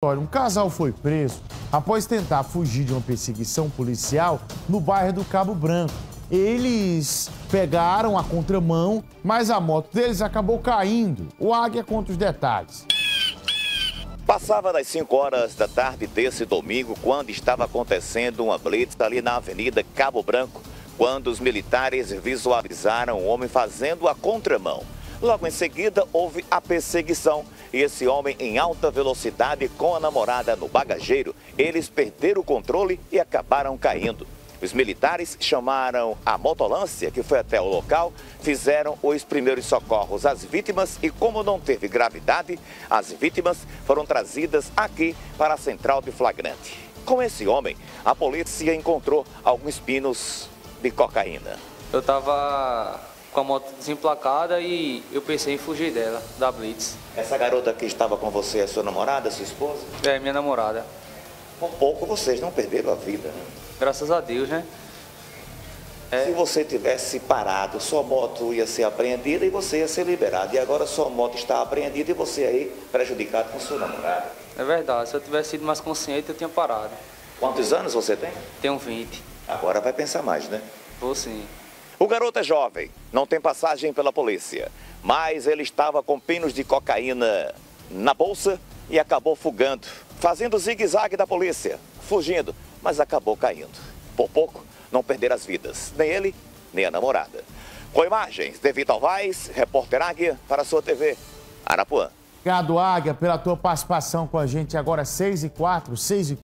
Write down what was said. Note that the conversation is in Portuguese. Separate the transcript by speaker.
Speaker 1: Um casal foi preso após tentar fugir de uma perseguição policial no bairro do Cabo Branco. Eles pegaram a contramão, mas a moto deles acabou caindo. O Águia conta os detalhes.
Speaker 2: Passava das 5 horas da tarde desse domingo, quando estava acontecendo uma blitz ali na Avenida Cabo Branco, quando os militares visualizaram o homem fazendo a contramão. Logo em seguida, houve a perseguição e esse homem em alta velocidade com a namorada no bagageiro, eles perderam o controle e acabaram caindo. Os militares chamaram a motolância, que foi até o local, fizeram os primeiros socorros às vítimas e, como não teve gravidade, as vítimas foram trazidas aqui para a central de flagrante. Com esse homem, a polícia encontrou alguns pinos de cocaína.
Speaker 3: Eu estava com a moto desemplacada e eu pensei em fugir dela, da Blitz.
Speaker 2: Essa garota que estava com você é sua namorada, sua esposa?
Speaker 3: É, minha namorada.
Speaker 2: Por pouco vocês não perderam a vida, né?
Speaker 3: Graças a Deus, né?
Speaker 2: É. Se você tivesse parado, sua moto ia ser apreendida e você ia ser liberado. E agora sua moto está apreendida e você aí prejudicado com sua namorada.
Speaker 3: É verdade, se eu tivesse sido mais consciente, eu tinha parado.
Speaker 2: Quantos anos você tem?
Speaker 3: Tenho 20.
Speaker 2: Agora vai pensar mais, né?
Speaker 3: Vou sim.
Speaker 2: O garoto é jovem, não tem passagem pela polícia, mas ele estava com pinos de cocaína na bolsa e acabou fugando, fazendo zigue-zague da polícia, fugindo, mas acabou caindo. Por pouco, não perder as vidas, nem ele, nem a namorada. Com imagens de Vitor Vaz, repórter Águia, para a sua TV, Arapuã.
Speaker 1: Obrigado, Águia, pela tua participação com a gente agora, 6 e 4, 6 e